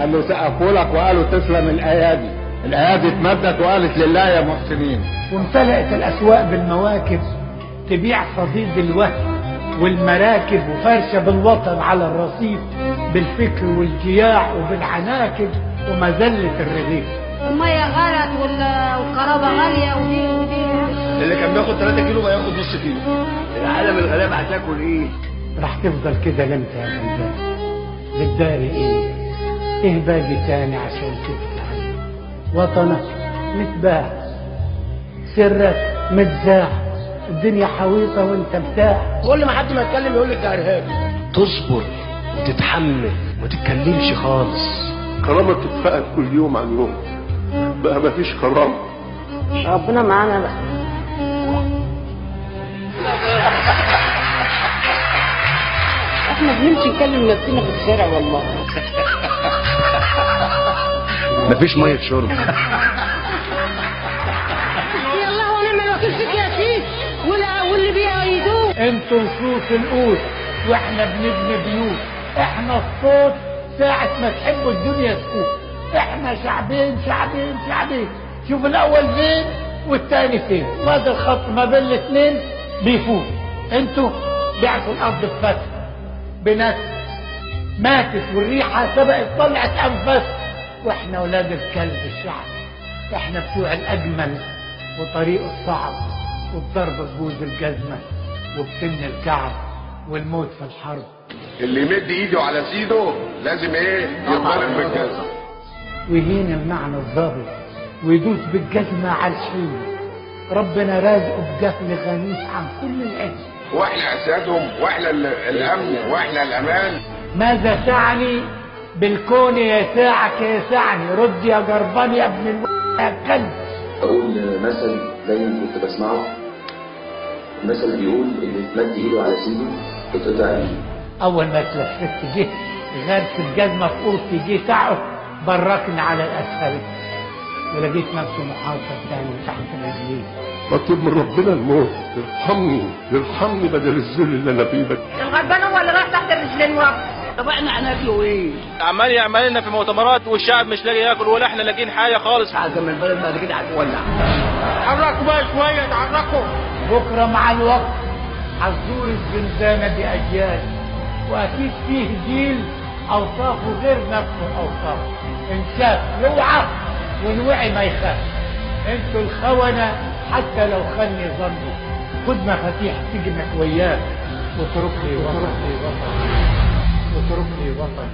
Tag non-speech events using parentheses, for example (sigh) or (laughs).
قال له سقفوا لك وقالوا تسلم الأيادي. الأيادي اتمدت وقالت لله يا محسنين. وامتلأت الأسواق بالمواكب تبيع صديد الوهم والمراكب وفرشة بالوطن على الرصيف بالفكر والجياع وبالعناكب ومذلة الرغيف. المية غلط وال- والكهرباء غالية ودي ودي اللي كان بياخد 3 كيلو بقى ياخد نص كيلو. العالم الغلابه هتاكل إيه؟ راح تفضل كده لمتى يا غلبان بتداري إيه؟ إيه باقي تاني عشان تبكي عليه وطنك متباع سرك متزاح الدنيا حويطة وانت مرتاح. كل ما حد ما يتكلم يقول لك ده ارهابي تصبر وتتحمل وما تتكلمش خالص. كرامة بتتفقد كل يوم عن يوم. بقى مفيش كرامة. ربنا معانا بقى. بنمشي نكلم نفسنا في الشارع والله. (laughs) مفيش مية شرب. الله ونعم الوكيل فيك يا سيدي ولا واللي بيأيدوه أنتوا لصوص القوت وإحنا بنبني بيوت. إحنا الصوت ساعة ما تحبوا الدنيا تفوت إحنا شعبين شعبين شعبين. شوف الأول فين والتاني فين. ماذا الخط ما بين الاثنين بيفوت أنتوا بعتوا الأرض بفتح. بناس ماتت والريحة سبقت طلعت أنفاس. وإحنا أولاد الكلب الشعب إحنا بتوع الأجمل وطريق الصعب وبضرب بوز الجزمة وبسن الكعب والموت في الحرب. اللي يمد إيده على سيده لازم إيه؟ يتضرب بالجزم ويهين المعنى الظابط ويدوس بالجزمة على الحين. ربنا رازقه بجهل غنيش عن كل العز. وإحنا اسادهم وإحنا ال- الأمن وإحنا الأمان. ماذا تعني بالكون يساعك يسعني؟ رد يا جربان يا ابن ألو... يا كلب أقول مثل دايما كنت بسمعه. المثل بيقول اللي تمد إيده على سيده تتقطع إيده أول ما اتلفت جه غرس الجزمة في اوضتي جه تعب بركني على الأسفل. ولقيت نفسي محاصر تاني تحت رجليه بطلب من ربنا الموت. يرحمني يرحمني بدل الذل اللي أنا فيه ده. الغلبان هو اللي راح تحت الرجلين ورا طب إحنا هناكله إيه؟ عمال يعمل لنا في مؤتمرات والشعب مش لاقي ياكل ولا إحنا لاقيين حاجة خالص. عزم البلد بعد كده هتولع. حركوا بقى شوية اتحركوا بكرة مع الوقت هتزور الزنزانه بأجيال. وأكيد فيه جيل أوصافه غير نفس الأوصاف. إن شاف يوعى وان وعي ما يخاف. أنتوا الخونة حتى لو خلني ظنه خد مفاتيح سجنك وياك. واترك لي وطن واترك لي وطن